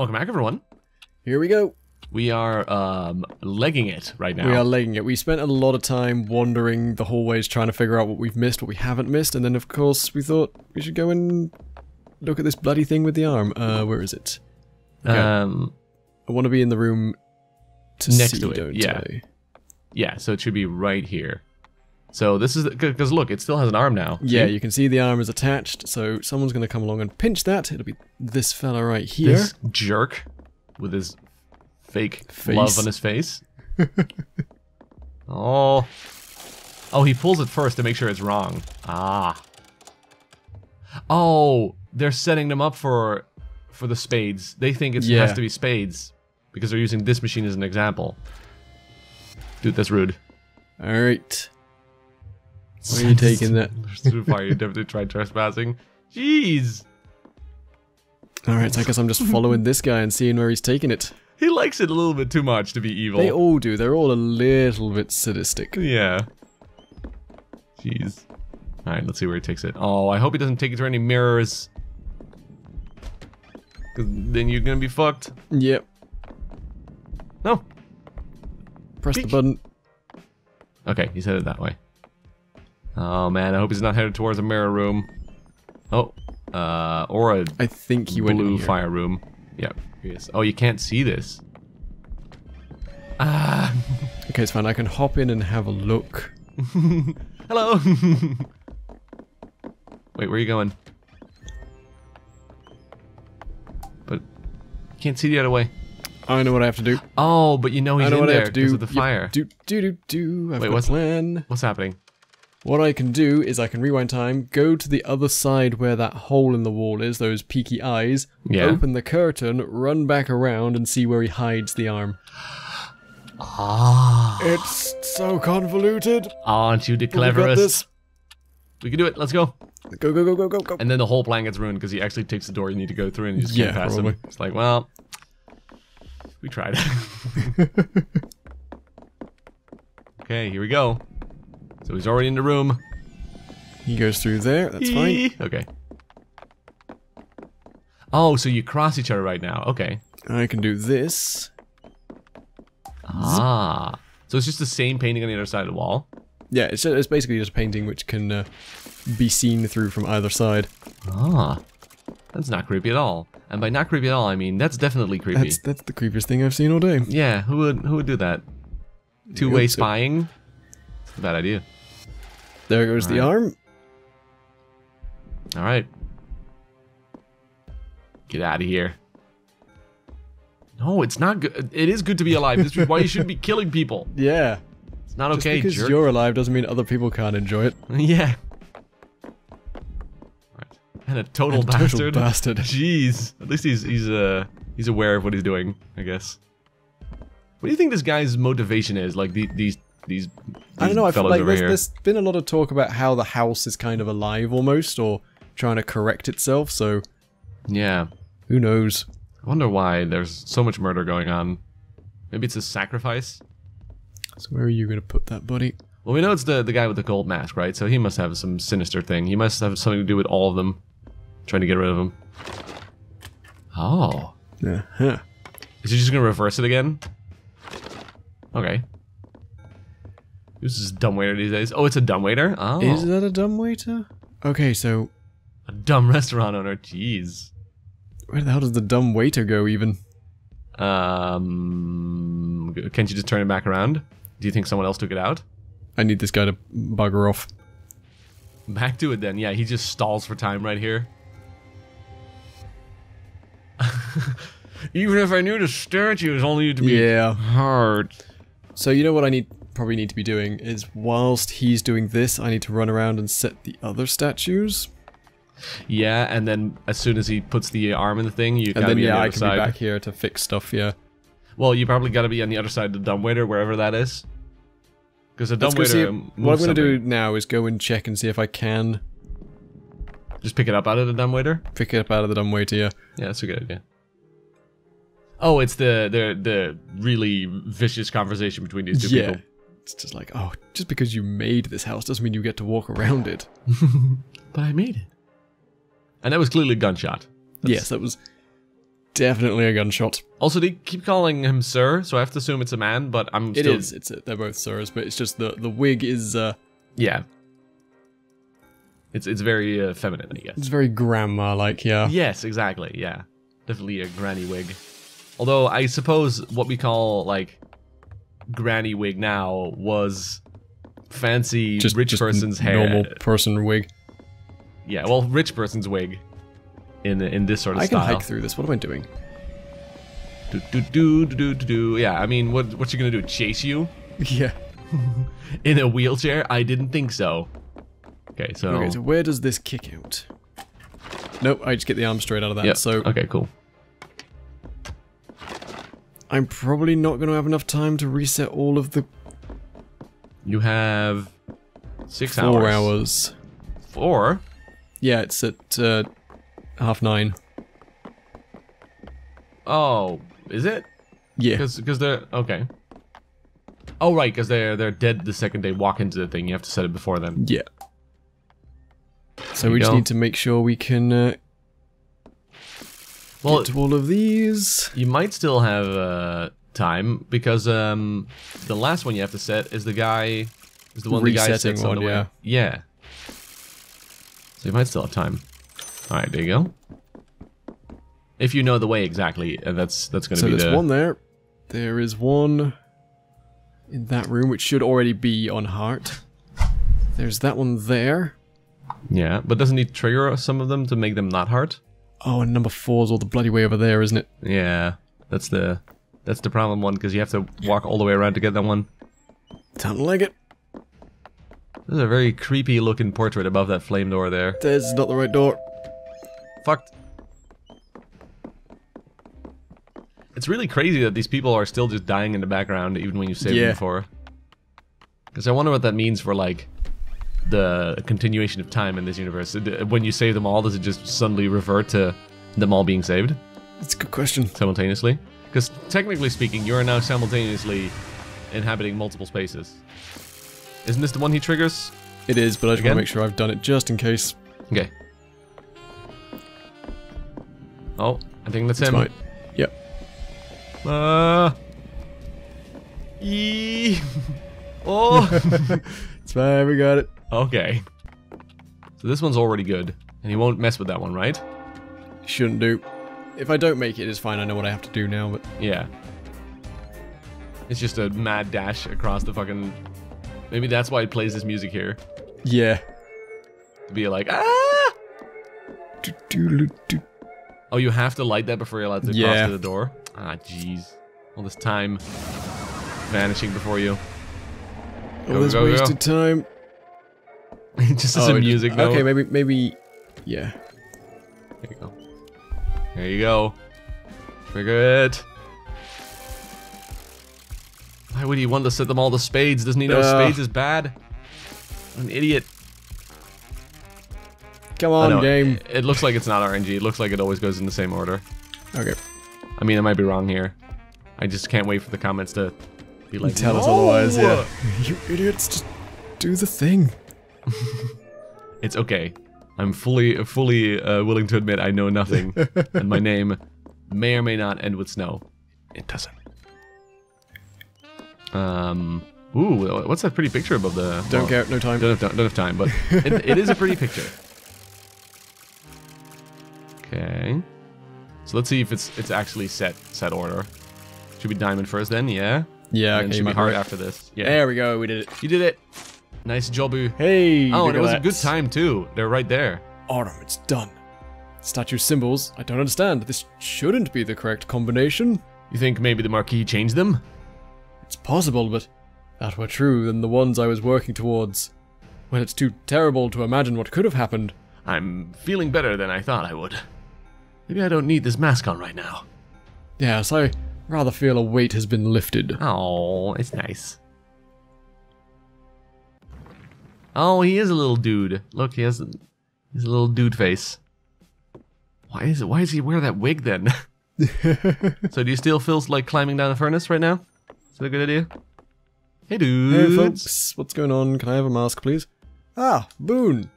Welcome back, everyone. Here we go. We are um, legging it right now. We are legging it. We spent a lot of time wandering the hallways trying to figure out what we've missed, what we haven't missed, and then of course we thought we should go and look at this bloody thing with the arm. Uh, where is it? Okay. Um, I want to be in the room to Next see, to it, don't yeah. I? yeah, so it should be right here. So this is because look, it still has an arm now. Yeah, See? you can see the arm is attached, so someone's going to come along and pinch that. It'll be this fella right here. this jerk with his fake Face. love on his face. oh, oh, he pulls it first to make sure it's wrong. Ah. Oh, they're setting them up for for the spades. They think it Yeah. has to be spades because they're using this machine as an example. Dude, that's rude. All right. Where are you taking that? Through fire, you definitely tried trespassing. Jeez. All right, so I guess I'm just following this guy and seeing where he's taking it. He likes it a little bit too much to be evil. They all do. They're all a little bit sadistic. Yeah. Jeez. Alright, let's see where he takes it. Oh, I hope he doesn't take it to any mirrors. Cause then you're gonna be fucked. Yep. No. Press the button. Okay, he's headed that way. Oh man, I hope he's not headed towards a mirror room. Oh, uh, or a I think he went blue fire room. Yep, here he is. Oh, you can't see this. Ah, Okay, it's fine. I can hop in and have a look. hello. Wait, where are you going? But can't see the other way. I know what I have to do. Oh, but you know he's I know in what I there have to because do. of the fire. Do do do do. I've Wait, what's- plan. What's happening? What I can do is I can rewind time, go to the other side where that hole in the wall is, those peaky eyes, Yeah. open the curtain, run back around, and see where he hides the arm. Ah, It's so convoluted. aren't you the But we got cleverest? this. We can do it. Let's go. Go go go go go go. And then the whole plan gets ruined because he actually takes the door you need to go through and you just Yeah, can't pass him. probably. It's like, well, we tried. okay, here we go. So he's already in the room. He goes through there. That's fine. Okay. Oh, so you cross each other right now. Okay. I can do this. Ah. So it's just the same painting on the other side of the wall. Yeah, it's, it's basically just a painting which can uh, be seen through from either side. Ah. That's not creepy at all. And by not creepy at all, I mean that's definitely creepy. That's that's the creepiest thing I've seen all day. Yeah, who would who would do that? Two-way spying? It's a bad idea. There goes the Alright. arm. All right. Get out of here. No, it's not good. It is good to be alive. This is why you shouldn't be killing people. Yeah. It's not Just okay, because jerk. you're alive doesn't mean other people can't enjoy it. yeah. Right. And a total And total bastard. bastard. Jeez. At least he's he's uh he's aware of what he's doing. I guess. What do you think this guy's motivation is? Like the, these these. I don't know. I feel like there's, there's been a lot of talk about how the house is kind of alive almost, or trying to correct itself. So Yeah. who knows? I wonder why there's so much murder going on. Maybe it's a sacrifice. So where are you gonna put that, buddy? Well, we know it's the the guy with the gold mask, right? So he must have some sinister thing. He must have something to do with all of them, trying to get rid of them. Oh, Yeah. Huh. is he just gonna reverse it again? Okay. Who's this dumbwaiter these days? Oh, it's a dumbwaiter. Oh, Is that a dumb waiter? Okay, so a dumb restaurant owner. Jeez. where the hell does the dumb waiter go even? Um, can't you just turn it back around? Do you think someone else took it out? I need this guy to bugger off. Back to it then. Yeah, he just stalls for time right here. Even if I knew to stare at you, it's only to be Yeah. hard. So you know what I need probably need to be doing is whilst he's doing this, I need to run around and set the other statues. Yeah, and then as soon as he puts the arm in the thing, you And gotta then yeah, the I can side. be back here to fix stuff, yeah. Well, you probably gotta be on the other side of the dumbwaiter, wherever that is. Because the dumbwaiter. What I'm gonna do now is go and check and see if I can Just pick it up out of the dumbwaiter. pick it up out of the dumbwaiter. yeah. Yeah, that's a good idea. Oh, it's the the the really vicious conversation between these two yeah. people. It's just like, oh, just because you made this house doesn't mean you get to walk around it. But I made it. And that was clearly a gunshot. That's- yes, that was definitely a gunshot. Also, they keep calling him sir, so I have to assume it's a man, but I'm It still... is. It's a, they're both sirs, but it's just the the wig is uh Yeah. It's it's very uh, feminine, I guess. it's very grandma like. Yeah. Yes, exactly. Yeah, definitely a granny wig. Although I suppose what we call like granny wig now was fancy Just rich just person's hair. normal person wig. Yeah, well, rich person's wig. In in this sort of I can hike through this. What am I doing? Do, do, do, do, do, do, do. Yeah, I mean, what what you gonna do? Chase you Yeah. in a wheelchair? I didn't think so. Okay, so. Okay, so where does this kick out? Nope, I just get the arm straight out of that. Yep, So okay, cool. I'm probably not going to have enough time to reset all of the You have six four hours. hours. Four. Yeah, it's at uh, half nine. Oh, is it? Yeah. Because because they're okay. Oh right, because they're they're dead the second they walk into the thing. You have to set it before then. Yeah. So we just go. need to make sure we can uh, Well, get all of these. you might still have uh, time because um the last one you have to set is the guy is the one the guy Resetting sets on the one, way. yeah. Yeah. So you might still have time. All right, there you go. If you know the way exactly, uh, that's that's going to So be there's the one there. There is one in that room, which should already be on heart. There's that one there. yeah. But doesn't he trigger some of them to make them not hard? Oh, and number four's all the bloody way over there, isn't it? Yeah, that's the that's the problem one because you have to walk all the way around to get that one. Don't like it. There's a very creepy looking portrait above that flame door there. This is not the right door. Fucked. It's really crazy that these people are still just dying in the background even when you save Yeah. them before. Because I wonder what that means for like the continuation of time in this universe. When you save them all, does it just suddenly revert to them all being saved That's a good question. simultaneously? Because technically speaking, you are now simultaneously inhabiting multiple spaces. Isn't this the one he triggers? It is, but I just want to make sure I've done it just in case. Okay. Oh, I think that's It's him. fine. Yep. Uh. Eee. oh. It's fine, we got it. Okay. So this one's already good, and he won't mess with that one, right? Shouldn't do. If I don't make it, it's fine. I know what I have to do now, but Yeah. It's just a mad dash across the fucking. Maybe that's why it plays this music here yeah. to be like ah. Do, do, do. Oh, you have to light that before you're allowed to Yeah. cross to the door. Ah, jeez. All this time vanishing before you. All this go, go. wasted time. just as Oh, a music note. Okay, maybe, maybe. Yeah. There you go. There you go. Trigger it. Why would he want to set them all to spades? Doesn't he know Ugh. spades is bad? An idiot. Come on, know, game. It, it looks like it's not RNG. It looks like it always goes in the same order. Okay. I mean, I might be wrong here. I just can't wait for the comments to be like, Tell us otherwise, yeah. You idiots, just do the thing. It's okay. I'm fully, fully uh, willing to admit I know nothing, and my name may or may not end with snow. It doesn't. Um. Ooh, what's that pretty picture above the? Don't well, care, no time. Don't have, don't have time, but it, it is a pretty picture. Okay. So let's see if it's it's actually set set order. Should be diamond first, then yeah. Yeah, and okay, should you be heart after this. Yeah. There we go, we did it. You did it. Nice jobu. Hey, Oh, and it was a good time too. They're right there. Autumn, it's done. Statue symbols, I don't understand. This shouldn't be the correct combination. You think maybe the Marquis changed them? It's possible, but that were true, then the ones I was working towards. Well, it's too terrible to imagine what could have happened. I'm feeling better than I thought I would. Maybe I don't need this mask on right now. Yes, I rather feel a weight has been lifted. Oh, it's nice. Oh, he is a little dude. Look, he has he's a little dude face. Why is it? Why does he wear that wig then? so do you still feel like climbing down the furnace right now? Is that a good idea? Hey, Hey folks, what's going on? Can I have a mask, please? Ah, Boone.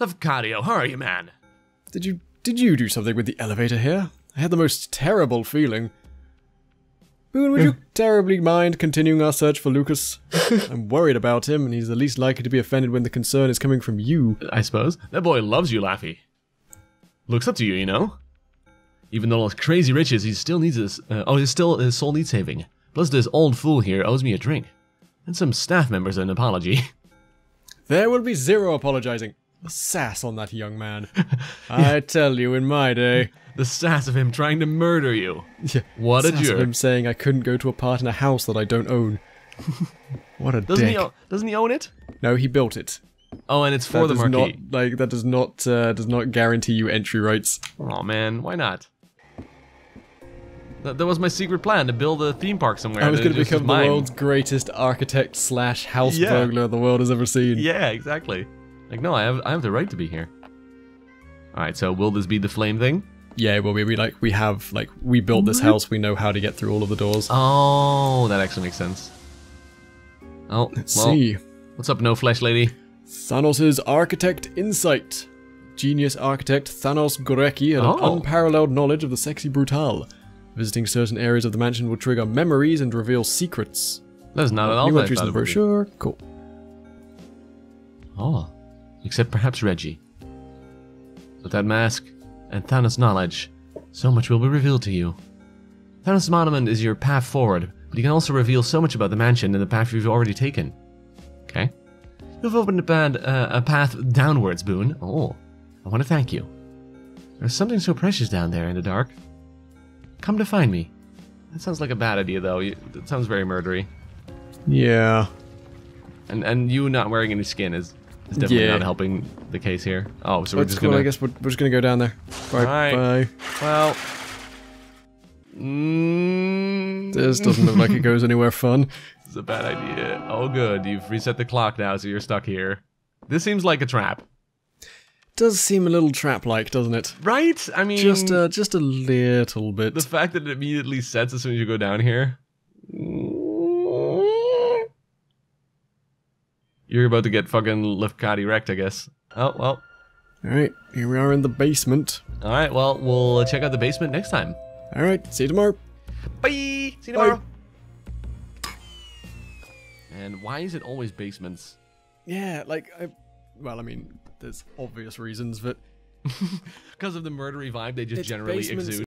Lafcadio, how are you, man? Did you did you do something with the elevator here? I had the most terrible feeling. Boone, would you terribly mind continuing our search for Lucas? I'm worried about him, and he's the least likely to be offended when the concern is coming from you. I suppose. That boy loves you, Laffy. Looks up to you, you know? Even though he's crazy riches, he still needs his, uh, oh, he's still, his soul needs saving. Plus this old fool here owes me a drink. And some staff members an apology. There will be zero apologizing. The sass on that young man. I tell you, in my day. the sass of him trying to murder you. Yeah, What a sass of him saying I couldn't go to a part in a house that I don't own. what a Doesn't dick. he, o- doesn't he own it? no, he built it. Oh, and it's for that the does Marquis. not like that does not uh, does not guarantee you entry rights. Oh man, why not? That, that was my secret plan to build a theme park somewhere. I was going to become the mine. world's greatest architect slash house Yeah. burglar the world has ever seen. Yeah, exactly. Like, no, I have I have the right to be here. All right, so will this be the flame thing? Yeah, well, we, we like we have like we built this house. We know how to get through all of the doors. Oh, that actually makes sense. Oh, Let's well, see. what's up, no flesh lady? Thanos' architect insight. Genius architect Thanos Gorecki had Oh. an unparalleled knowledge of the Sexy Brutale. Visiting certain areas of the mansion will trigger memories and reveal secrets. That's not at all New entries in the it would be. brochure. Cool. Oh, except perhaps Reggie. With that mask and Thanos' knowledge, so much will be revealed to you. Thanos' monument is your path forward, but you can also reveal so much about the mansion and the path you've already taken. Okay. You've opened a, bad, uh, a path downwards, Boone. Oh, I want to thank you. There's something so precious down there in the dark. Come to find me. That sounds like a bad idea, though. You, that sounds very murdery. Yeah. And and you not wearing any skin is, is definitely Yeah. not helping the case here. Oh, so we're just cool. gonna. I guess we're, we're just gonna go down there. Bye. Alright. Bye. Well. Mm, This doesn't look like it goes anywhere fun. This is a bad idea. Oh, good. You've reset the clock now, so you're stuck here. This seems like a trap, Does seem a little trap-like, doesn't it? right? I mean, Just a just a little bit. the fact that it immediately sets as soon as you go down here. You're about to get fucking Lafcadio wrecked, I guess. Oh well. All right, here we are in the basement. All right. Well, we'll uh, check out the basement next time. All right, see you tomorrow. Bye. See you Bye. tomorrow. And why is it always basements? Yeah, like, I, well, I mean, there's obvious reasons, but Because of the murdery vibe they just It's generally basements exude.